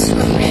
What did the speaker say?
sua